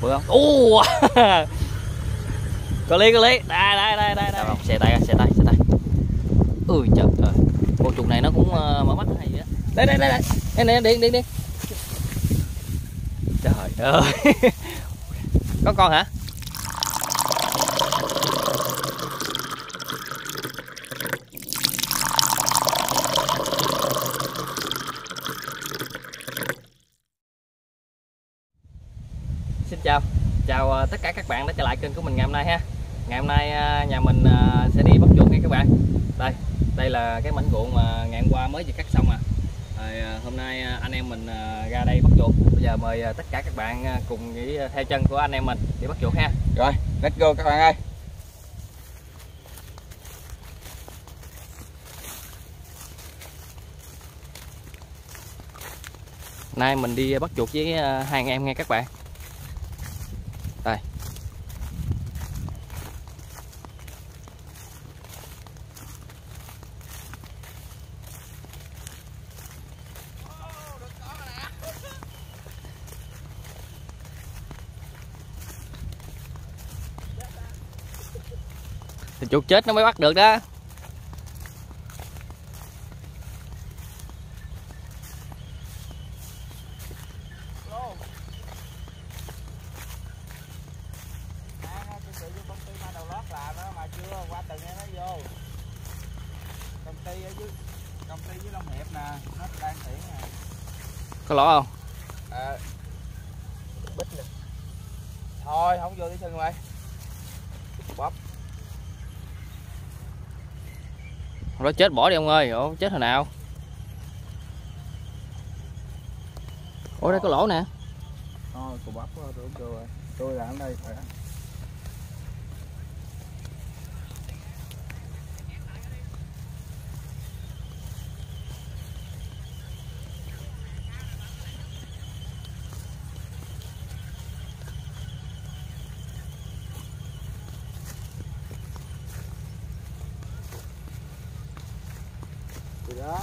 bự không? Ô có lý có lý. Đây đây đây đây đây. xe tay xe tay xe tay. Ui trời ơi. Con chuột này nó cũng uh, mở mắt hay vậy đây đây đây đây. Đây này điện điện điện trời ơi. Có con hả xin chào ờ, tất cả các bạn đã trở lại kênh của mình ngày hôm nay ha. Ngày hôm nay ờ, nhà mình ờ, sẽ đi bắt chuột nha các bạn. Đây đây là cái mảnh ruộng mà ngày hôm qua mới vừa cắt xong à. Rồi, hôm nay anh em mình ra đây bắt chuột. Bây giờ mời tất cả các bạn cùng đi theo chân của anh em mình đi bắt chuột ha. Rồi, let's go các bạn ơi. nay mình đi bắt chuột với hai anh em nghe các bạn. Thì chuột chết nó mới bắt được đó Công ty ở dưới công ty dưới Long Hiệp nè, nó đang tuyển nè. có lỗ không À, bích nè. Thôi không vô tí chân mày. Bóp nó chết bỏ đi ông ơi Ủa, chết hồi nào ủa đây có lỗ nè Thôi cô bắp quá tôi chưa rồi. Tôi làm đây phải. thì đó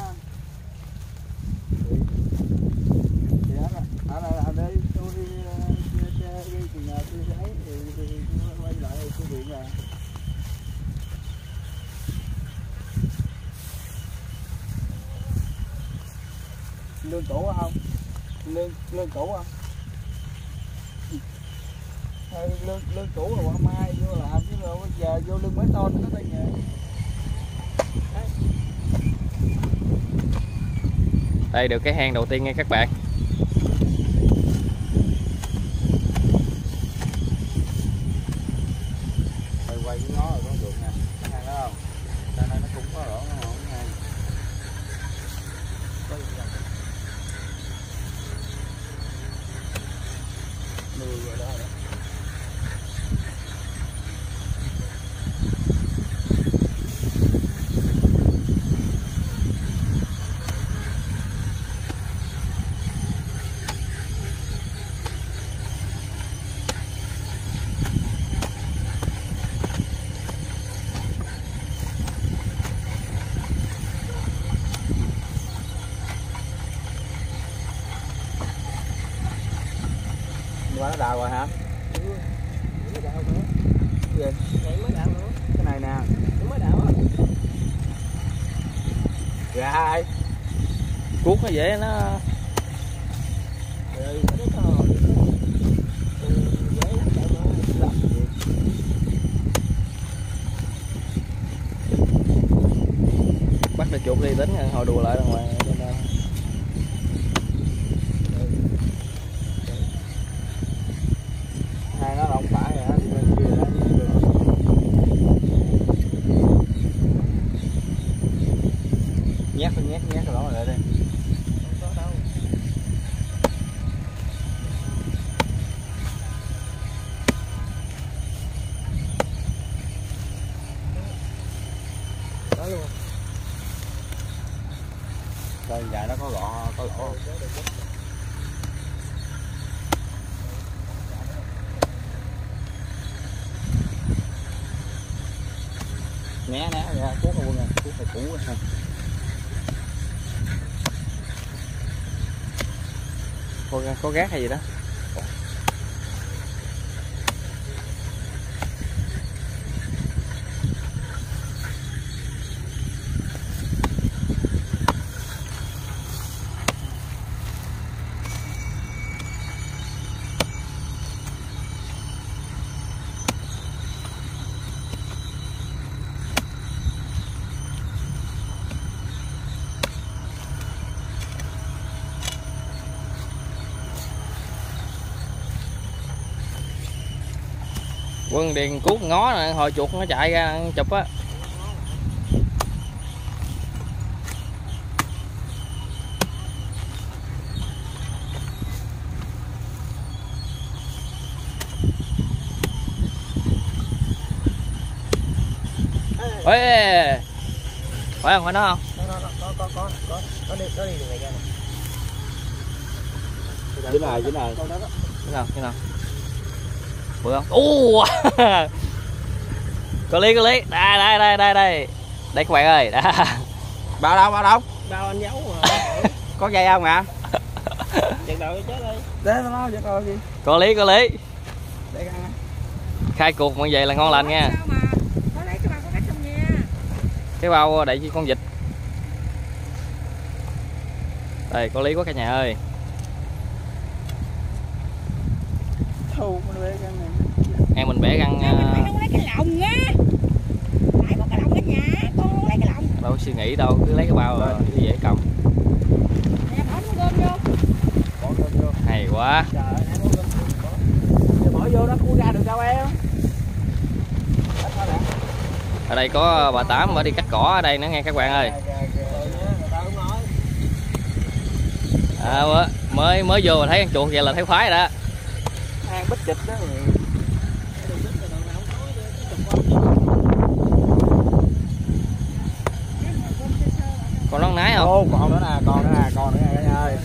thì thì đó là ở đây ở đây tôi đi ờ, đi đi từ nhà tôi ấy thì thì tôi quay lại tôi điện là lương cũ không lương cũ không? Ờ, Thôi, lương lương cũ là qua mai vô làm chứ rồi bây giờ vô lương mới ton nó tay nghề đây được cái hang đầu tiên nha các bạn Rồi quay cái ngó rồi con chuột nè, cái hang đó không? Đây này nó cũng có lỗ nó không hang. Quay cái dòng. Nuôi rồi đó rồi. Nhưng mà nó đào rồi hả? Cái gì? Cái này nè. Gà ai? Cuốc nó dễ nó bắt được chuột đi tính hồi đùa lại ra ngoài bên đâu. Hai nó không phải rồi, đi bên kia đó, đi bên kia. Nhét nhét nhét cái lỗ này lại đi. Đó luôn. Đây dài nó có lọ có lỗ không? né né ra cuốc luôn nè cuốc này cũ quá có, gác hay gì đó. Quân điền cuốc ngó nè hồi chuột nó chạy ra chụp á. Ê phải không phải nó không? Có có có có có có đi có đi đường này ra chính này chính này. Thế nào thế nào bự không? Ô có lý có lý. Đây đây đây đây đây. Đây các bạn ơi đó bao đâu bao đâu đâu anh giấu mà có dây không ạ? Chừng đầu chết đi. Để gì có lý có lý. Để ăn khai cuộc như vậy là ngon lành nha. Sao mà có lấy cái bao bao đậy con vịt. Đây có lý quá cả nhà ơi thu nó bé cái này. Em mình bẻ răng Sao mình à, không lấy cái lồng á. Phải có cái lồng ở nhà con không lấy cái lồng. Đâu có suy nghĩ đâu cứ lấy cái bao rồi. thì dễ cầm. Nè bỏ nó gom vô. Bỏ vô vô. Hay quá. Trời ơi nãy bỏ bỏ vô nó cua ra được đâu em? Ở đây có bà tám ở đi cắt cỏ ở đây nữa nghe các bạn ơi. Người ta không nói à, mới- mới mới vô mà thấy con chuột vậy là thấy khoái rồi đó ăn bít chịch đó. Còn nó nái không? Ô, còn nữa nè còn nữa nè còn nữa nè cả nhà ơi.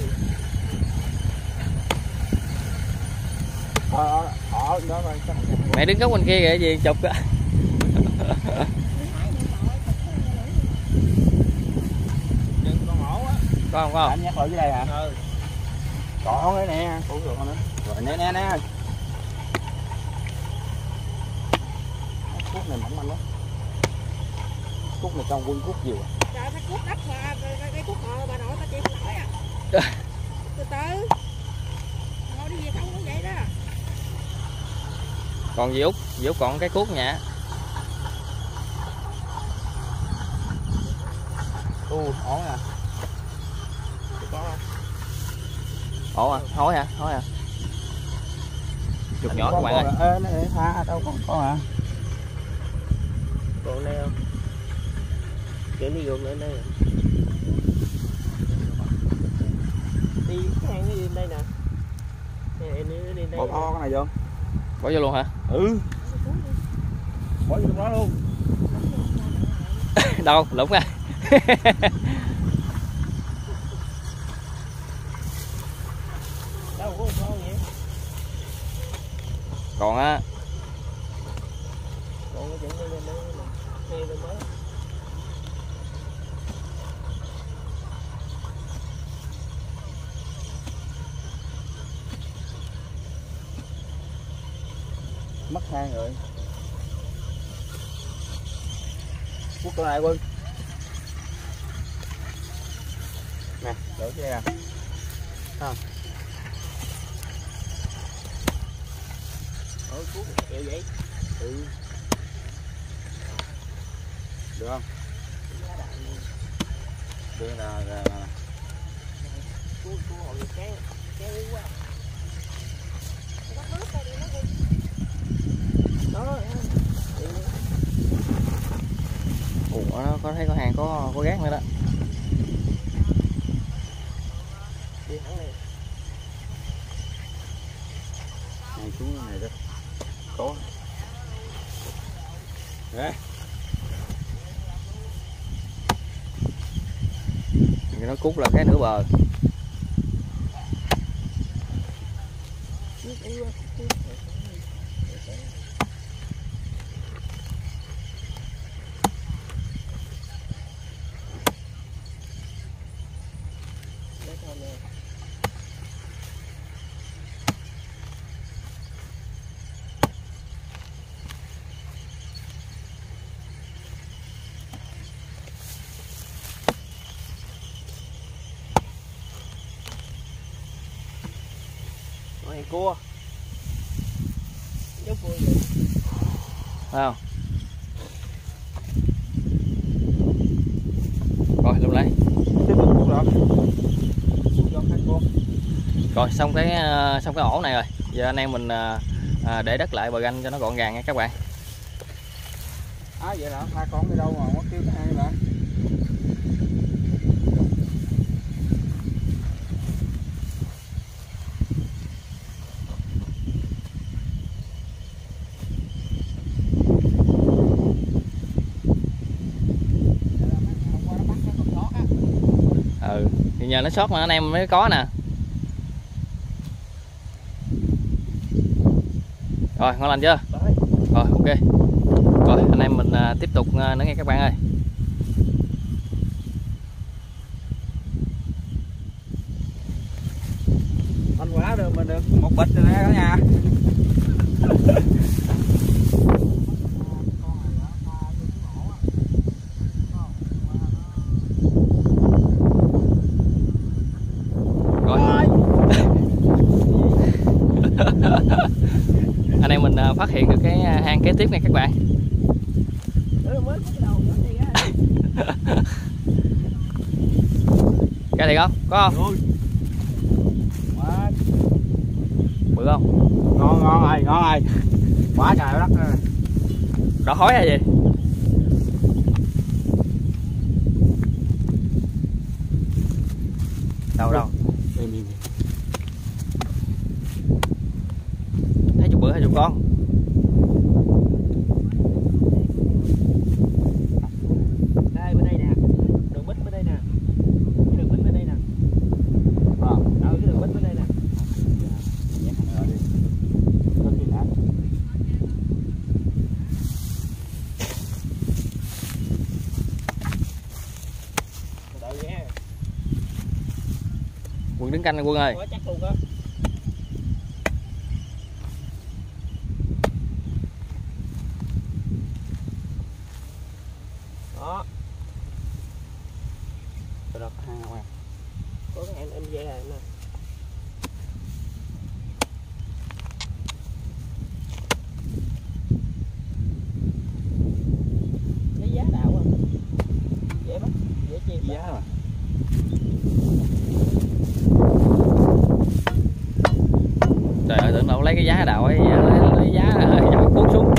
Ờ ờ chắc mẹ đứng góc bên kia kìa gì chụp á con hổ á có không? Anh nhắc lại dưới đây hả? Ừ. Còn nữa nè rồi nữa. Rồi nè nè nè cút này mỏng manh lắm. Cút này trong quân cút nhiều à? Trời phải cuốc đất mà cái cuốc hồ bà nội ta chịu không nổi à. Từ từ. Ngồi đi về không cũng vậy đó. Còn gì út? Gì út còn cái cuốc nhà u ổn nè ổ à. Hối hả? Hối hả? Chuột nhỏ các bạn ơi. tha đâu còn có hả còn đây không? Kiểu đi ruột lên đây. Đi cái hang nó đi đây nè. Nè, nó đi đây bỏ to cái này vô. Bỏ vô luôn hả? Ừ. Bỏ vô trong đó luôn. Đâu lũng à. Đâu có con vậy? Còn á. Còn cái chuyện lên đây mới mất hang rồi quốc lại quân. Nè, đổ xe à? Ôi cuốc kiểu vậy. Ừ được không? Được là, là, là cái quá ủa nó có thấy có hàng có có gác nữa đó đi thẳng này này xuống cái này đó có đấy Thì nó cút là cái nửa bờ. Cua. Dấu cua vậy. không rồi lúc lấy tiếp tục hai cua rồi xong cái ờ, xong cái ổ này rồi. Giờ anh em mình à, để đất lại bờ ganh cho nó gọn gàng nha các bạn. À vậy là hai con đi đâu mà mất kêu cái hai bạn ừ thì nhờ nó sót mà, anh em mới có nè. Rồi, ngon lành chưa? Rồi, ok. Rồi, anh em mình à, tiếp tục à, lắng nghe các bạn ơi. Anh quá được, mình được một bịch rồi nè cả nhà rồi anh em mình à, phát hiện được cái à, hang kế tiếp nha các bạn Ừ, mới có cái đầu nữa thì á. ra thiệt không? Có không? Bự không? Ngon ngon rồi ngon rồi quá trời đất rồi. đỏ khói hay gì đâu đâu Im, im, im. thấy chục bữa hay chục con đây bên đây nè đường bích bên đây nè cái đường bích bên đây nè Ờ. ừ cái đường bích bên đây nè Nhét thằng đi. Có khi đã. đợi nha quân đứng canh nè quân ơi quá chắc luôn á đó Cái đó có hai không em? có cái em em dây này nè lấy giá đạo à dễ bắt dễ chi Giá rồi. trời ơi tưởng đâu lấy cái giá đạo ấy lấy, lấy giá giá cuốn xuống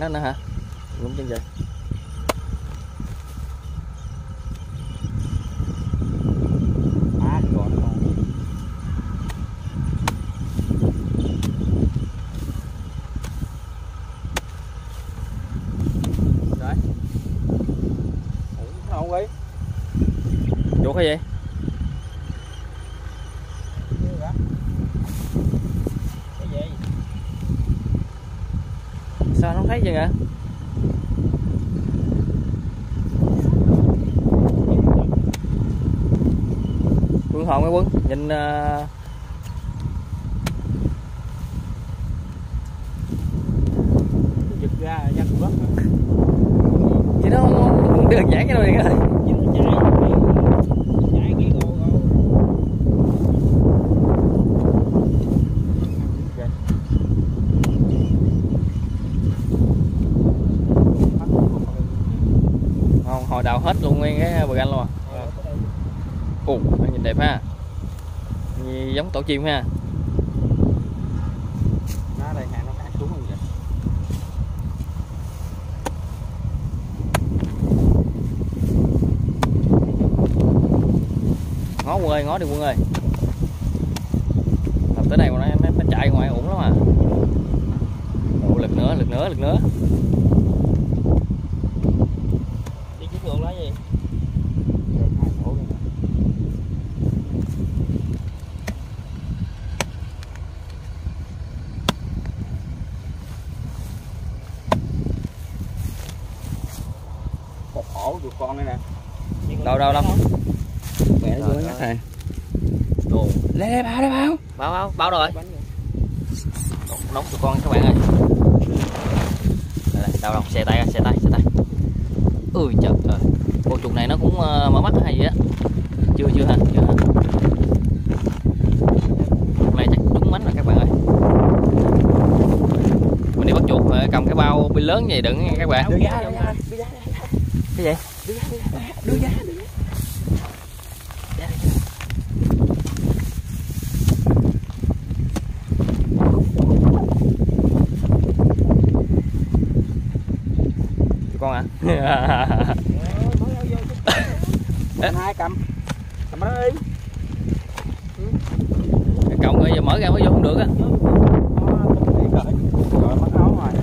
có hang đó nữa hả đúng chân vậy Á thì còn không. đấy Ủa, Không ấy. chuột cái gì cái gì sao nó không thấy gì hả quân hồn cái quân nhìn ờ, Giật ra nhanh quá. chứ nó không, không đơn giản cái đâu Điền ơi chứ nó chạy chạy cái gồ gồ không hồi đào hết luôn nguyên cái bờ ganh luôn à ồ nhìn đẹp ha Giống tổ chim ha. Nó đây hàng nó cạn xuống không vậy? ngó quân ơi ngó đi quân ơi. Tập tới đây mà nó, nó, nó chạy ngoài ổn lắm à. Ồ, lực nữa lực nữa lực nữa đi chiến ngược là gì Hai lỗ rồi nè. Được con đây nè. Đâu, đâu, đâu? mẹ Trời vô ơi. nhắc này Ồ, lê lê bao lê bao. Báo báo báo rồi. Nóng, tụi con các bạn ơi. Đây, đây, đâu đâu? Xe tay xe tay xe tay. Ui trời. Ơi con chuột này nó cũng ờ, mở mắt hay gì á. Chưa chưa ha chưa Con này chắc trúng mánh rồi các bạn ơi. Mình đi bắt chuột phải cầm cái bao pin lớn vậy đừng nha các bạn. Cái gì đưa giá tụi con hả Ờ, mới ao vô chút. cầm hai cầm cầm nó đi cộng rồi giờ mở ra mới vô không được á rồi mất áo rồi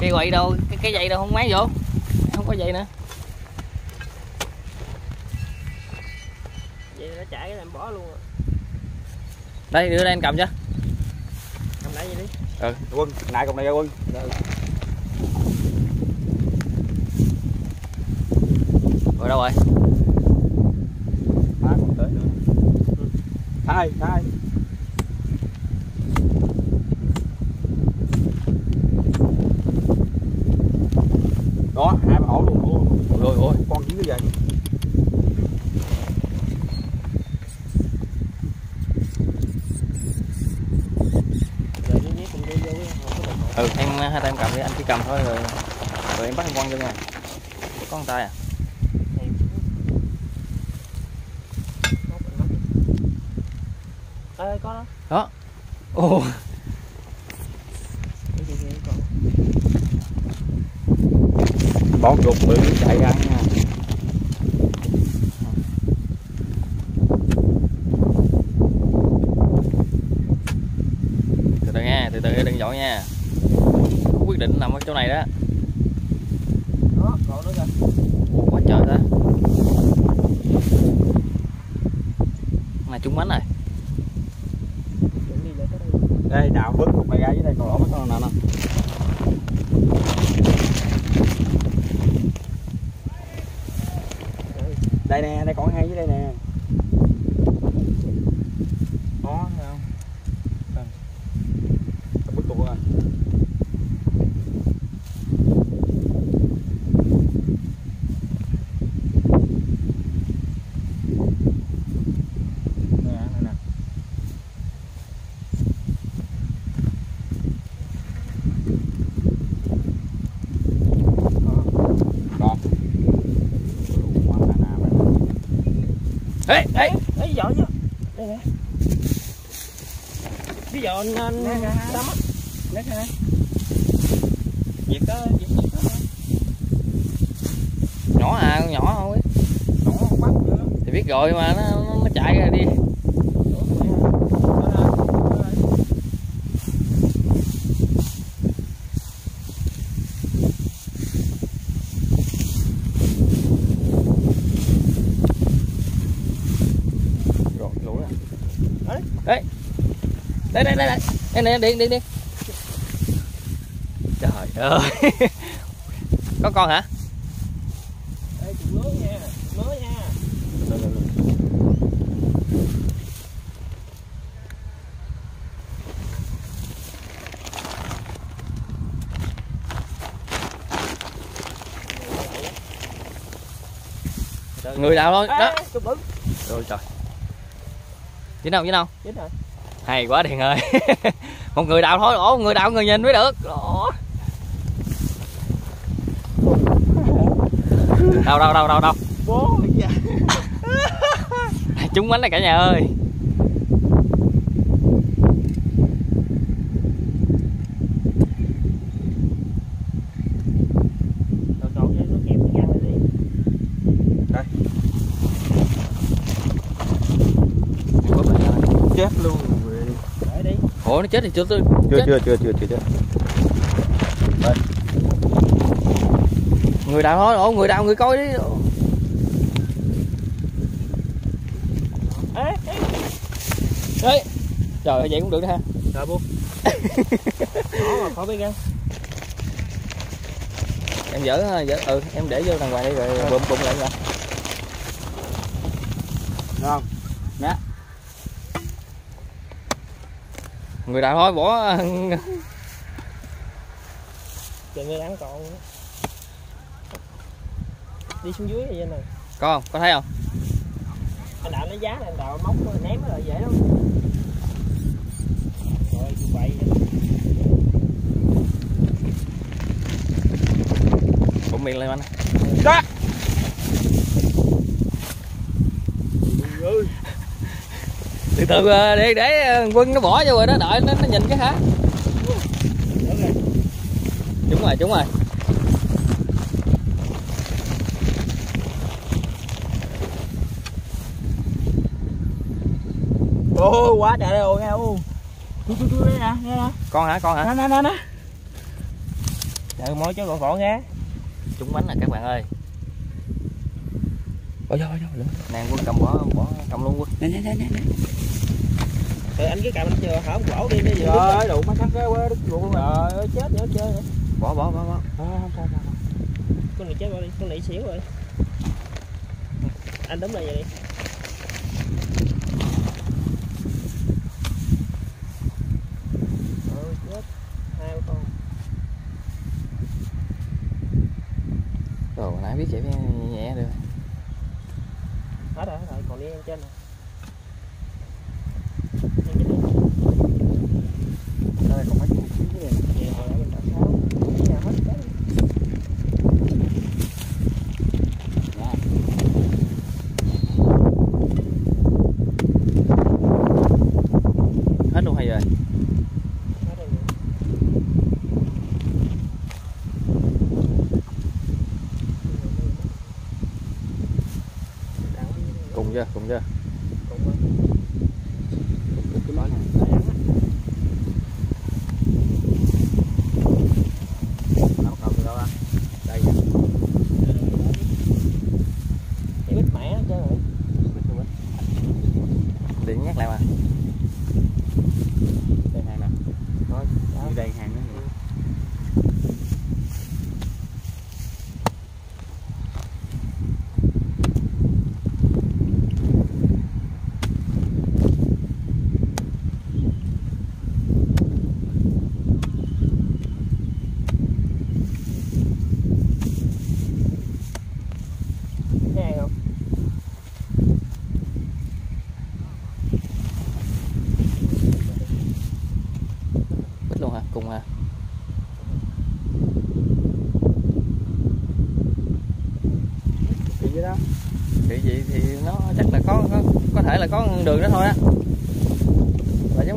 cái quậy đâu cái, cái dây đâu không máy vô. Không có dây nữa. Vậy nó chạy cái làm bỏ luôn rồi. đây đưa đây anh cầm cho. Cầm lại vậy đi. quân nãy cùng này ra quân. Rồi đâu rồi? Má còn tới nữa thay thay đó hai ba ổ luôn ôi rồi ôi con chiến cái vậy Rồi nhé nhé cùng đi vô đi. Không có đồng hồ. ừ em hai tay em cầm đi anh chỉ cầm thôi rồi rồi em bắt em quăng vô nha có con tay à. Ê, có đó. ồ vậy còn. bọn chuột bự chạy ăn nha từ từ nha từ từ đừng dội nha quyết định nằm ở chỗ này đó. Đó, còn nữa kìa. quá trời ta. Này trúng bánh rồi Chuẩn đi lại tới đây. đây đào bớt cục này ra dưới đây còn lỗ mấy con nào nè Rồi. đây nè đây còn hai dưới đây nè có thấy không Đây. Tao bớt cục rồi nè nè nè còn quá là nào vậy ê ê Ê, dọn vô. Đây nè. Ví dụ anh anh. Tâm á. nè nè Việc đó, việc việc đó. nhỏ à con nhỏ thôi nó không bắt nữa thì biết rồi mà nó, nó, nó chạy ra đi rồi lũ rồi đây đây đây nè điện điện điện trời ơi có con hả Ê, chụp lứa nha. Lứa nha. người đào thôi đó Ê, rồi trời dính đâu dính đâu Dính rồi. Hay quá điền ơi một người đào thôi ổ người đào người nhìn mới được Đó. đâu đâu đâu đâu đâu Bố. Dạ. bánh này cả nhà ơi Đồ trộn cho nó kẹp cái răng này đi. chết luôn Để đi. ủa nó chết thì chưa tôi chưa chết. chưa chưa chưa chưa chết người đào thôi ổ người đào người coi đi Ê, ê. Ê. trời ơi vậy cũng được ha Rồi buông. Đó mà khỏi biết răng. em dỡ dỡ ừ em để vô đàng hoàng đi rồi bụm bụm lại rồi không người ta thôi bỏ. Chờ người ăn còn đi xuống dưới vậy này có không? Có thấy không? Anh đạo nó giá anh đạo móc ném nó lại dễ lắm. Rồi vậy. Bụng miệng lên anh. Đó từ từ ờ, để để ờ, quân nó bỏ vô rồi đó đợi nó, nó nhìn cái hả đúng rồi đúng rồi. Ô quá trời rồi nghe ô nè nè. Con hả con hả? Nè nè nè nè. Chờ mỗi cháu còn phỏ nghe trúng bánh nè các bạn ơi. Ôi trời ơi trời nàng quân cầm bỏ bỏ cầm luôn quân. Nè nè nè nè rồi anh cứ cầm anh chờ hở cổ đi đi trời ơi đủ mắt cắn cái quá đứt ruột luôn rồi trời ơi chết nữa chơi bỏ bỏ bỏ bỏ. Ờ, không sao không sao. Con này chết rồi đi con này xỉu rồi. Anh đúng là vậy đi. Ôi, chết. Hai con rồi nãy biết chạy nhẹ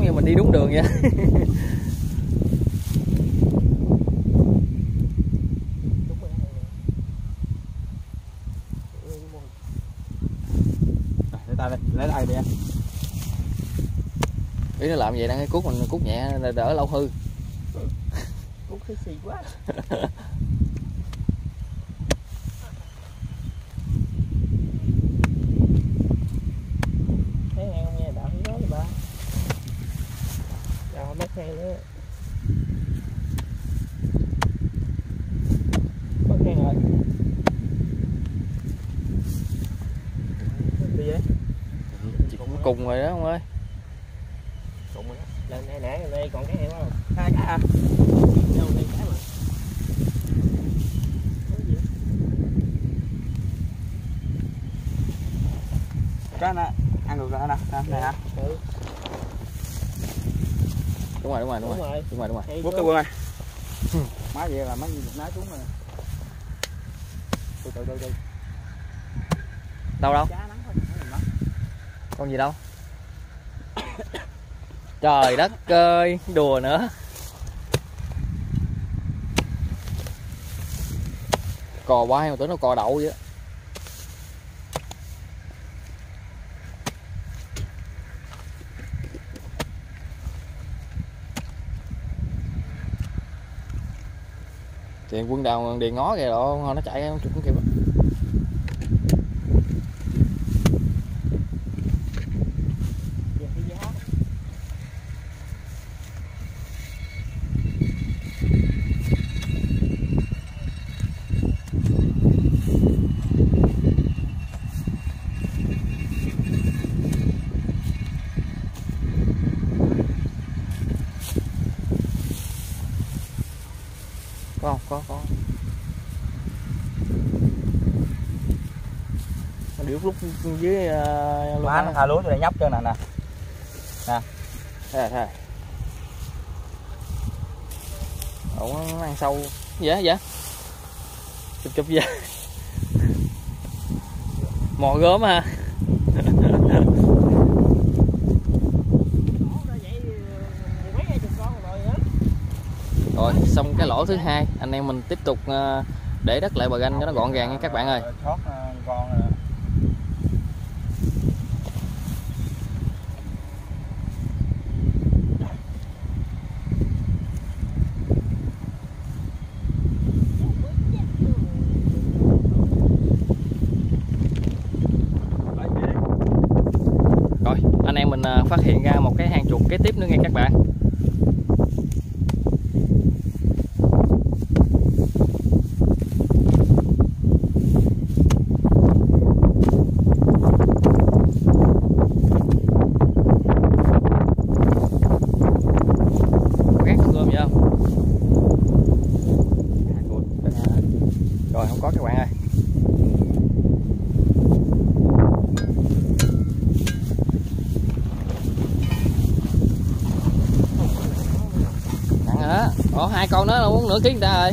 như mình đi đúng đường vậy để tay đây lấy tay đi anh ý nó làm vậy đang cái cuốc mình cuốc nhẹ đỡ lâu hư. Cút thấy xì quá Thấy hang không nha, đạo thấy đó đi ba Rồi mất hang nữa Mất hang rồi đi vậy Cùng rồi đó ông ơi. Cùng rồi đó. Lần này nãy đây còn cái quá không? hai cái à? Đâu đây cái mà. Gì cái nè ăn được rồi nè nè này hả? Ừ, đúng rồi đúng rồi đúng đúng rồi. rồi. Đúng rồi đúng rồi. Bút cái quân ơi má vậy là má gì được ná xuống rồi. Từ từ từ từ. Đâu đâu? Con gì đâu trời đất ơi, đùa nữa cò quay mà tưởng nó cò đậu vậy đó. thì quân đào điện ngó kìa đó nó chạy không chụp cũng kịp có không có. Có điếu lúc dưới uh, má nó thả lúa cho nhóc cho nè nè. Nè. Thế thế này ổng ăn sâu. Dễ dễ chụp chụp dạ. Mò gớm ha xong cái lỗ thứ hai. Anh em mình tiếp tục ờ, để đất lại bờ ganh cho nó gọn gàng nha các bạn ơi. Ờ, ờ, thoát ờ, con rồi đó. rồi anh em mình ờ, phát hiện ra một cái hang chuột kế tiếp nữa nha các bạn gác con gom vậy không À, chuột, bên này hả? rồi không có các bạn ơi nặng rồi đó ủa hai con đó là muốn nửa ký người ta rồi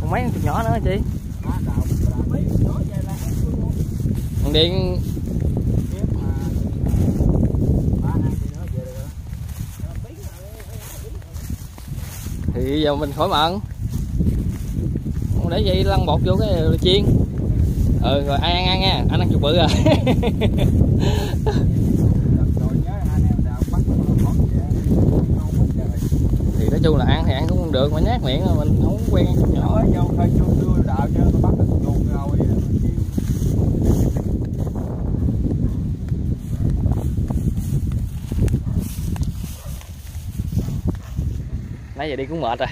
còn mấy con chuột nhỏ nữa chị? Còn điện thì giờ mình khỏi mận để vậy lăn bột vô cái chiên. Ừ rồi ai ăn ăn nha. Anh ăn chuột bự rồi nhớ anh em đào bắt nó khỏi về không mất trời thì nói chung là ăn thì ăn cũng không được mà nhát miệng mà mình không quen. Nhỏ nhỏ vô thôi chưa đưa đào cho nó bắt được chuột rồi nãy giờ đi cũng mệt rồi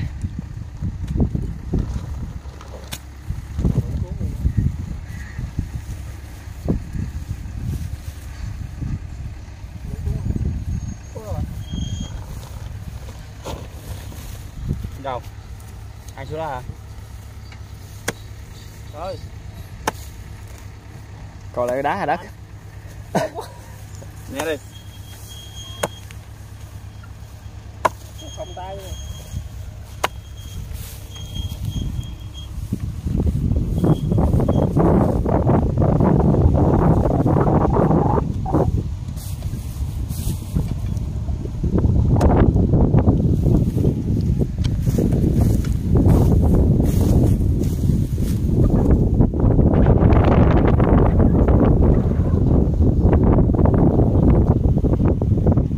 xuống đó hả rồi còn lại đá hay đất nghe đi. Không tay nè.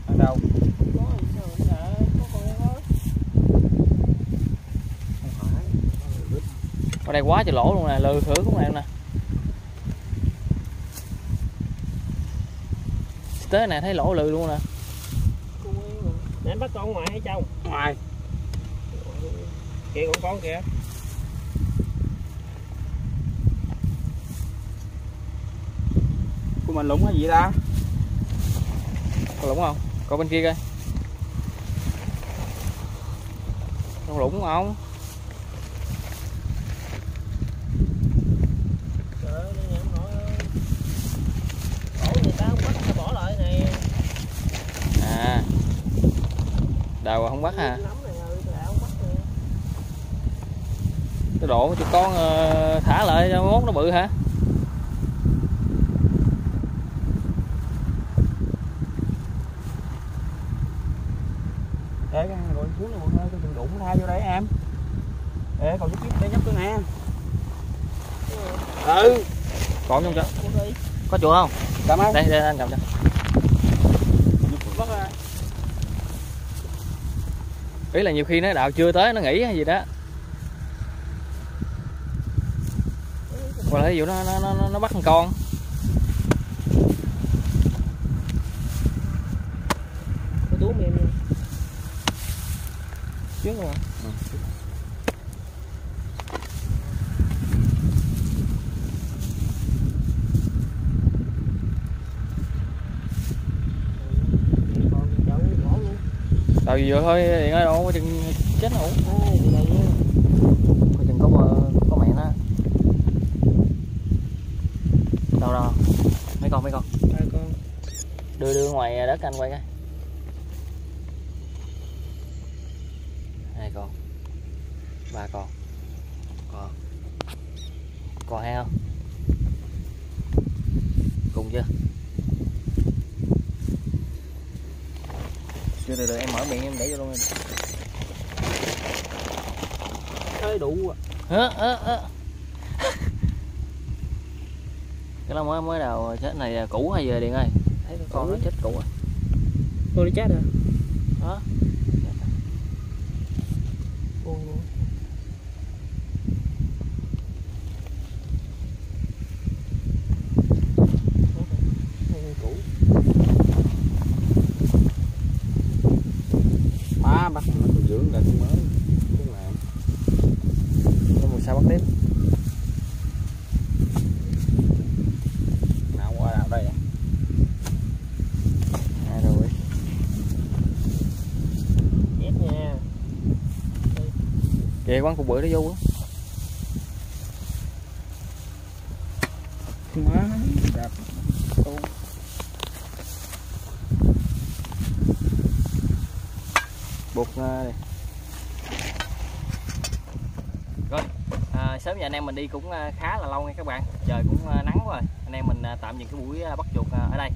ăn đâu Có gì sao mà nè, có con đó. không phải ở đây quá trời lỗ luôn nè lừ khử cũng em nè tới này thấy lỗ lừ luôn nè. Nè em bắt con ngoài hay trong? ngoài Kìa con con kìa. của mình lũng hay gì ta có lũng không có bên kia coi con lũng không Trời ơi, đây nhà ông nội ơi. Cổ người ta không bắt ta bỏ lại này. à đào không bắt ha Lắm này rồi, tao không bắt nè. cái độ cho con ờ, thả lại cho mốt nó bự hả? Cái rồi xuống này một hơi cho đừng đụng tha vô đây em. Ê, còn chút chút đây nhấp tôi nè. Ừ. Còn không đi. có chuột không? Cầm ơi đây đây anh cầm cho Bắt ra ý là nhiều khi nó đào chưa tới nó nghỉ hay gì đó. Hoặc là ví dụ nó nó nó, nó bắt con con. Cái túm em, nha. trước rồi Còn chậu bỏ luôn gì vừa thôi điện ơi đâu có chừng chết nha. có chừng có có mẹ nó. Đâu đâu? Mấy con mấy con? Hai con. Đưa đưa ngoài đất anh quay cái hai con. Ba con. Con. Còn hai không cùng chưa chưa được, được em mở miệng em để vô luôn em. Hơi đủ à hớ hớ hớ cái đó mới mới đầu chết này là cũ hay giờ điện ơi? Thấy con nó chết cũ rồi. Con đi chết rồi đó cũ ba bắt nó còn dưỡng là con mới con làm nó một sao bắt tiếp nào qua nào đây à? hai rồi ép nha kìa quán cục bự nó vô á. Má đạp con buộc ờ, đây. rồi à, sớm giờ anh em mình đi cũng ờ, khá là lâu nha các bạn. Trời cũng ờ, nắng rồi. Anh em mình tạm dừng cái buổi bắt chuột ở đây.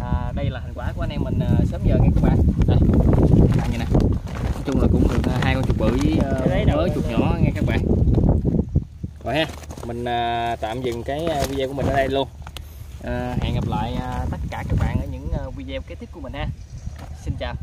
À, đây là thành quả của anh em mình sớm giờ nha các bạn. Đây ăn như nè nói chung là cũng được ờ, hai con chuột bự với ờ, chuột nhỏ nha các bạn. Rồi ha mình à, tạm dừng cái à, video của mình ở đây luôn. À, hẹn gặp lại tất cả các bạn ở những video kế tiếp của mình ha. Xin chào.